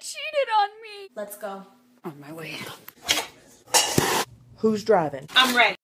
cheated on me. Let's go. On my way. Who's driving? I'm ready.